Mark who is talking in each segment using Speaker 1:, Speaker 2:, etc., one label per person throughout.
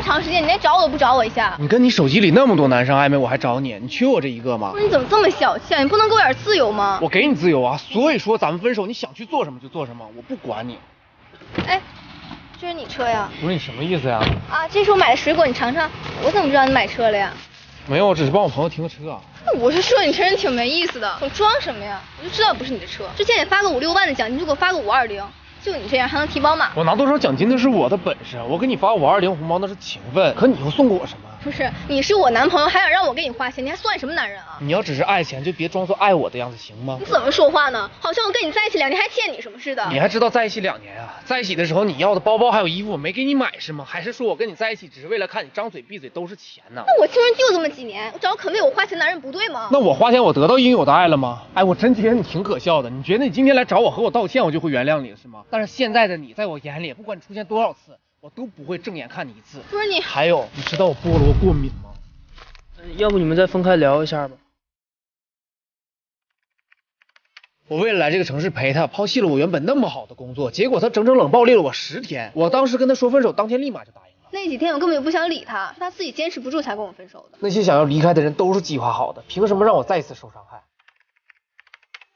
Speaker 1: 么长时间，你连找我都不找我一下？
Speaker 2: 你跟你手机里那么多男生暧昧，我还找你？你缺我这一个吗
Speaker 1: 不？是你怎么这么小气啊？你不能给我点自由吗？
Speaker 2: 我给你自由啊，所以说咱们分手，你想去做什么就做什么，我不管你。
Speaker 1: 哎，这是你车呀？
Speaker 2: 不是你什么意思呀？
Speaker 1: 啊，这是我买的水果，你尝尝。我怎么知道你买车了呀？
Speaker 2: 没有，我只是帮我朋友停个车。
Speaker 1: 那我是说你这人挺没意思的，我装什么呀？我就知道不是你的车。之前也发个五六万的奖金，就给我发个五二零，就你这样还能提包吗？
Speaker 2: 我拿多少奖金那是我的本事，我给你发五二零红包那是情分，可你又送过我什么？
Speaker 1: 不是，你是我男朋友，还想让我给你花钱，你还算什么男人啊？
Speaker 2: 你要只是爱钱，就别装作爱我的样子，行吗
Speaker 1: 你？怎么说话呢？好像我跟你在一起两年还欠你什么似的。
Speaker 2: 你还知道在一起两年啊？在一起的时候你要的包包还有衣服我没给你买是吗？还是说我跟你在一起只是为了看你张嘴闭嘴都是钱呢？
Speaker 1: 那我青春就这么几年，我找个肯为我花钱男人不对吗？
Speaker 2: 那我花钱我得到应有的爱了吗？哎，我真觉得你挺可笑的。你觉得你今天来找我和我道歉，我就会原谅你了是吗？但是现在的你，在我眼里，不管你出现多少次，我都不会正眼看你一次。
Speaker 1: 不是你，
Speaker 2: 还有，你知道我菠萝过敏吗？
Speaker 3: 要不你们再分开聊一下吧。
Speaker 2: 我为了来这个城市陪他，抛弃了我原本那么好的工作，结果他整整冷暴力了我十天。我当时跟他说分手，当天立马就答应了。
Speaker 1: 那几天我根本就不想理他，是他自己坚持不住才跟我分手的。
Speaker 2: 那些想要离开的人都是计划好的，凭什么让我再一次受伤害？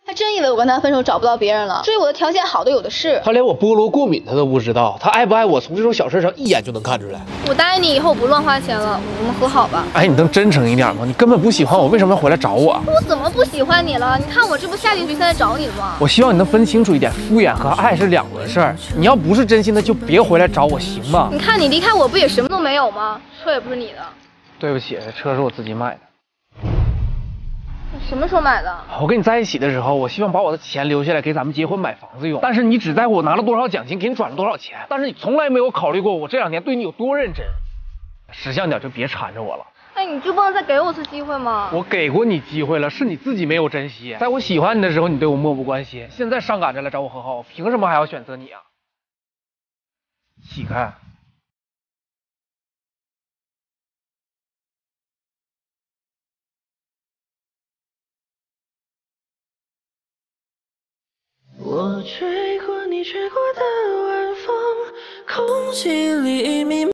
Speaker 1: 他真以为我跟他分手找不到别人了，追我的条件好的有的是。
Speaker 2: 他连我菠萝过敏他都不知道，他爱不爱我从这种小事上一眼就能看出来。
Speaker 1: 我答应你以后不乱花钱了，我们和好吧。
Speaker 2: 哎，你能真诚一点吗？你根本不喜欢我，为什么要回来找我？
Speaker 1: 我怎么不喜欢你了？你看我这不下定决心来找你了吗？
Speaker 2: 我希望你能分清楚一点，敷衍和爱是两回事儿。你要不是真心的，就别回来找我，行吗？
Speaker 1: 你看你离开我不也什么都没有吗？车也不是你的，
Speaker 2: 对不起，车是我自己买的。
Speaker 1: 你什么时候买的？
Speaker 2: 我跟你在一起的时候，我希望把我的钱留下来给咱们结婚买房子用。但是你只在乎我拿了多少奖金，给你转了多少钱，但是你从来没有考虑过我这两年对你有多认真。识相点就别缠着我了。
Speaker 1: 哎，你就不能再给我次机会吗？
Speaker 2: 我给过你机会了，是你自己没有珍惜。在我喜欢你的时候，你对我漠不关心，现在上赶着来找我和好，我凭什么还要选择你啊？乞丐。
Speaker 4: 吹过你吹过的晚风，空气里弥漫。